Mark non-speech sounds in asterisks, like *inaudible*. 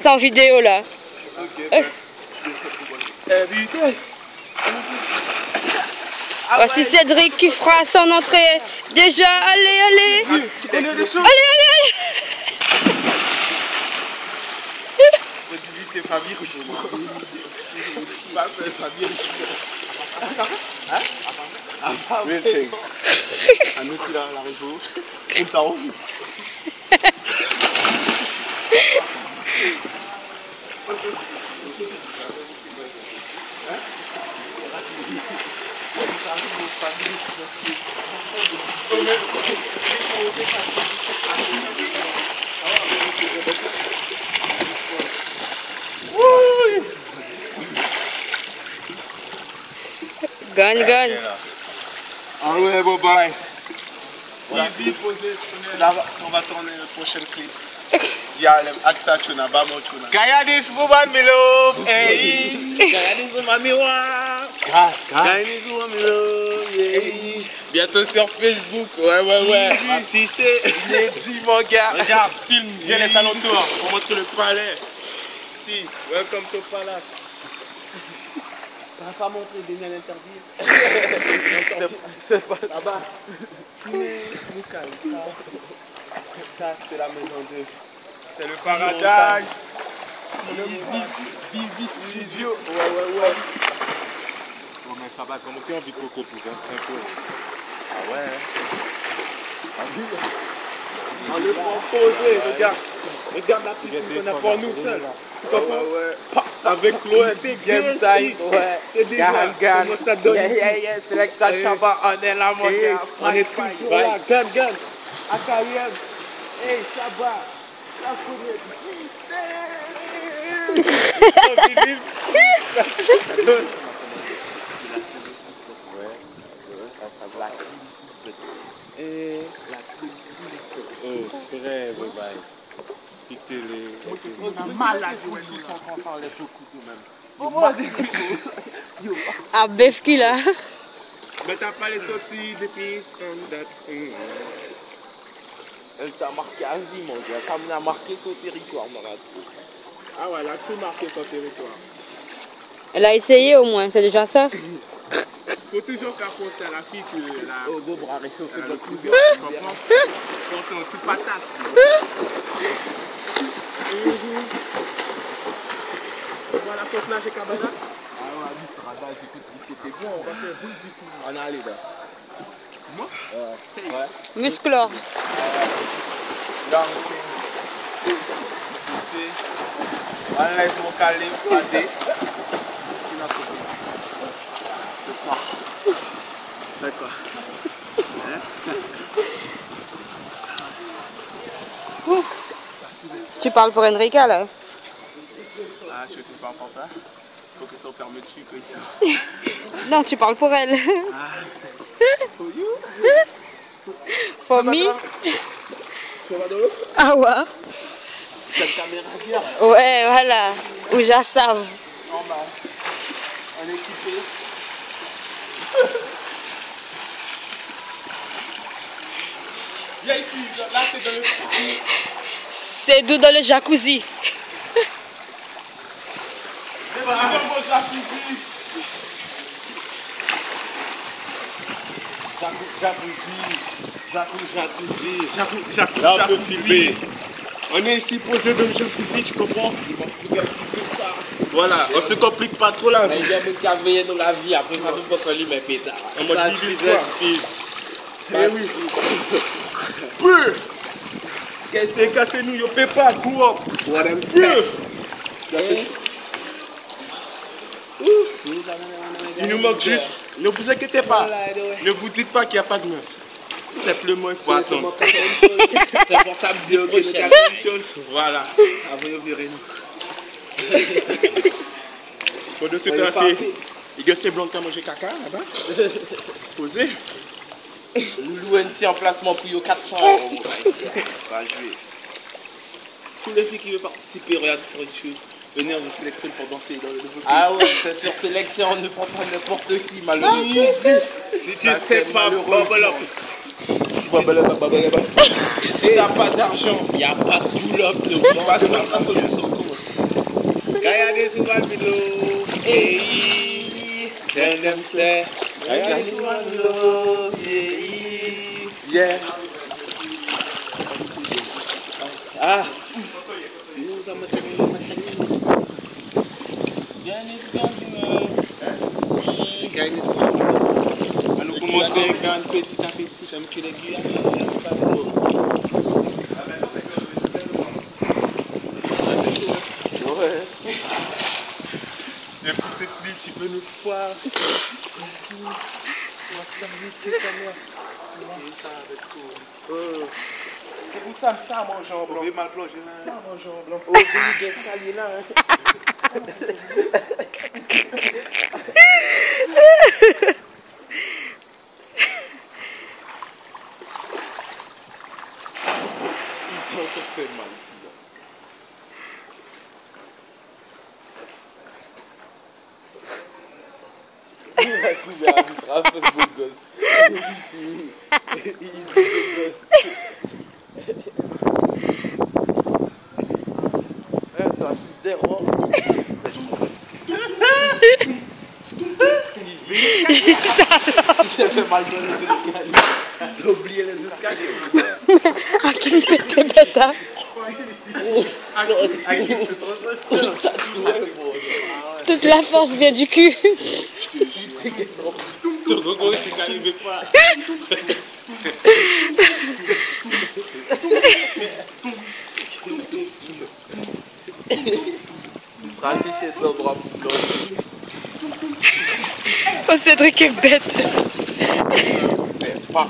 passe en vidéo là. Ok. Évitez. Voici Cédric qui fera son entrée. Déjà, allez, allez. Choses Allez, allez, allez. C'est Fabien. *laughs* *laughs* Gagne, gagne. Ah ouais, bon bye. Easy posé, là, on va tourner le prochain clip. *laughs* Il y a l'Axa Chuna, Bamo Chuna. Gaya dis buban milo, eh. Gaya dis mami wa. Gaya dis mami lo, yeah. Bientôt sur Facebook, ouais ouais ouais. Tissé, Lady mon gars. regarde, filme, viens les alentours pour montrer le palais. Si, welcome to palace. T'as pas montré des miens interdits C'est pas là-bas. Ça, c'est la maison de. C'est le paradise. Ici, Vivi Studio. Ouais ouais ouais. Bon, mais ça va, comment tu as envie de coco pour 25 euros Ah ouais. On le prend posé, regarde. Regarde la piscine qu'on a pour nous seuls. Tu comprends ouais. Avec l'OM, Game time, ouais. C'est déjà, comment ça donne Yeah, yeah, yeah. Selecta. Chaba, on est là, mon gars. on est toujours là, gan, gan. Akariam. Hey, Chaba. A bef ki la. Bet ap pale soti depi an dat. E. Elle t'a marqué à vie, mon gars. Ça m'a marqué sur le territoire, mon gars. Ah ouais, là, tout marqué son territoire. Elle a essayé au moins, c'est déjà ça. *coughs* Faut toujours faire penser à la fille que la. Au beau bras réchauffé Elle de a cousin, tu comprends? Quand t'es en dessous patate. Voilà, pour nager cabana. Ah ouais, lui, travail, j'écoute, c'était bien. On va faire boule du coup. On est allé là. Ouais. Musclor. Enlève mon. C'est ça. D'accord. Tu parles pour Enrica là. Ah, tu te parles pas ça Faut que ça permette de ici. *laughs* Non, tu parles pour elle. You For me? Ah ouais. Une caméra bien. Ouais, voilà. Ou j'assave. Normal. On est équipé. Viens ici, là c'est dans le. *laughs* C'est d'où dans le jacuzzi. Avec mon jacuzzi. Jacuzzi, jacuzzi, jacuzzi, Là, on peut filmer. On est ici posé dans le jacuzzi, tu comprends Voilà, on se complique pas trop la vie. beaucoup qui veillé dans la vie. Après, ça nous peut coller mes pétards. Ça, Vivi c'est Squad. speed. Eh pas. Ne vous inquiétez pas. Ne vous dites pas qu'il n'y a pas de meuf. Simplement, il faut attendre. C'est pour ça que je dis, ok, chose. *laughs* Voilà. Après, vous verrez nous. *laughs* Pour de suite, c'est. Il y a ces blancs qui ont mangé caca là-bas. *laughs* Posé. Nous louons ici en placement pour yo 400 euros. Va jouer. Tous les filles qui veulent participer, regardez sur YouTube venir vous sélectionner pour danser dans le nouveau Ah ouais, c'est sur sélection, on ne prend pas n'importe qui, ah, malheureusement. si, si, si tu sais pas, babalop. Babalop, babalop. Et si t'as pas d'argent, y a pas de pull-up de On va se faire face au dessus. Gaya des Souvamilo. Hey, tell them say. Gaya des Souvamilo. Yeah. Chinese food. A nou pou montre yon gan petit a petit. Jèm ki le gyan. Jèm pou te ti di ti pe nou fwa. Wasi la vite sa mè. Yon sa avèk kou. Kè pou sa ta manjan blan. Ou be mal plonje lan. Ta manjan blan. Ou be yon gen salye lan. Toute la force vient du cul. Togogo usikaribe kwa Oh, Cédric est bête. Pas.